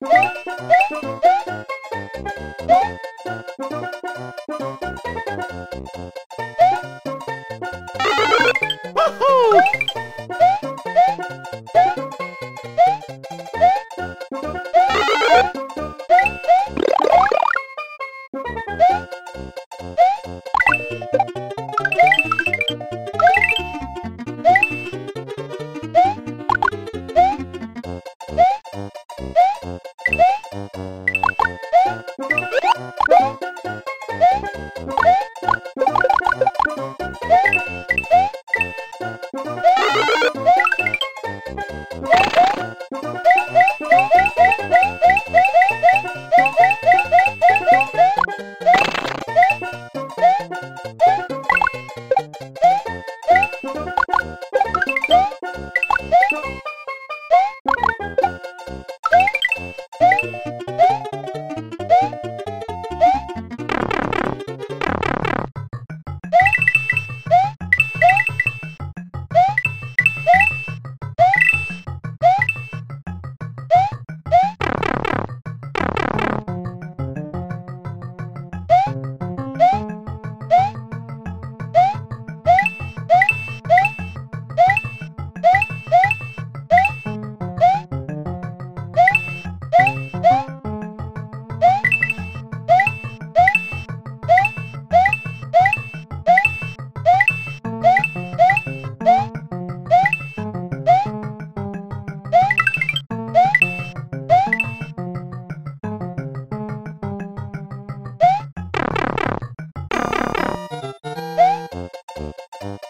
Woohoo! Música you.